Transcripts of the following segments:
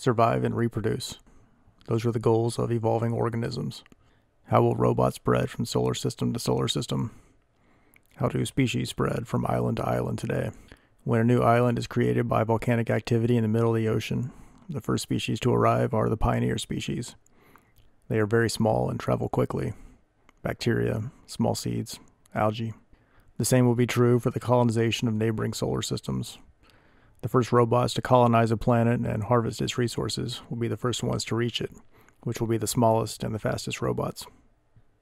survive, and reproduce. Those are the goals of evolving organisms. How will robots spread from solar system to solar system? How do species spread from island to island today? When a new island is created by volcanic activity in the middle of the ocean, the first species to arrive are the pioneer species. They are very small and travel quickly bacteria, small seeds, algae. The same will be true for the colonization of neighboring solar systems. The first robots to colonize a planet and harvest its resources will be the first ones to reach it, which will be the smallest and the fastest robots.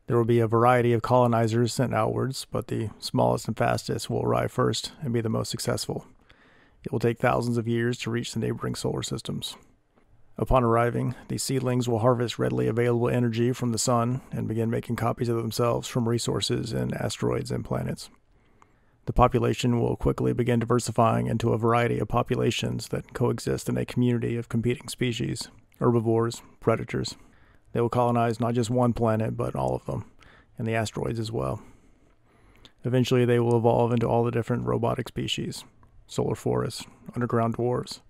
There will be a variety of colonizers sent outwards, but the smallest and fastest will arrive first and be the most successful. It will take thousands of years to reach the neighboring solar systems. Upon arriving, these seedlings will harvest readily available energy from the sun and begin making copies of themselves from resources in asteroids and planets. The population will quickly begin diversifying into a variety of populations that coexist in a community of competing species herbivores, predators. They will colonize not just one planet, but all of them, and the asteroids as well. Eventually, they will evolve into all the different robotic species solar forests, underground dwarves,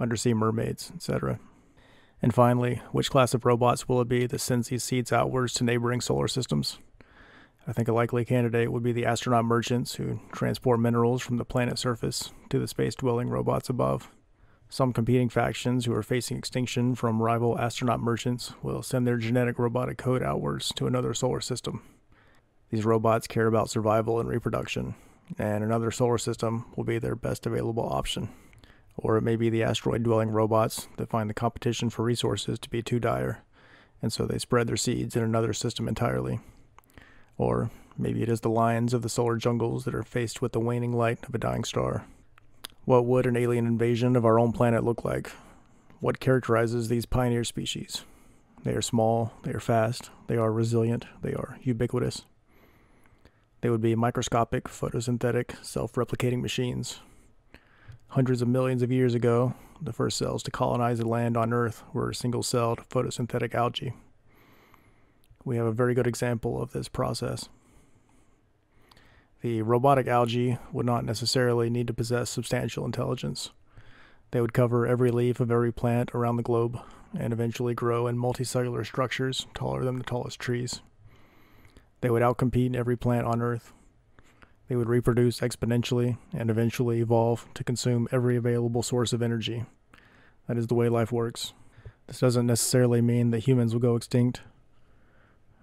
undersea mermaids, etc. And finally, which class of robots will it be that sends these seeds outwards to neighboring solar systems? I think a likely candidate would be the astronaut merchants who transport minerals from the planet's surface to the space dwelling robots above. Some competing factions who are facing extinction from rival astronaut merchants will send their genetic robotic code outwards to another solar system. These robots care about survival and reproduction, and another solar system will be their best available option or it may be the asteroid dwelling robots that find the competition for resources to be too dire, and so they spread their seeds in another system entirely. Or maybe it is the lions of the solar jungles that are faced with the waning light of a dying star. What would an alien invasion of our own planet look like? What characterizes these pioneer species? They are small, they are fast, they are resilient, they are ubiquitous. They would be microscopic, photosynthetic, self replicating machines Hundreds of millions of years ago, the first cells to colonize the land on Earth were single celled photosynthetic algae. We have a very good example of this process. The robotic algae would not necessarily need to possess substantial intelligence. They would cover every leaf of every plant around the globe and eventually grow in multicellular structures taller than the tallest trees. They would outcompete every plant on Earth they would reproduce exponentially and eventually evolve to consume every available source of energy. That is the way life works. This doesn't necessarily mean that humans will go extinct.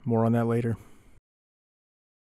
More on that later.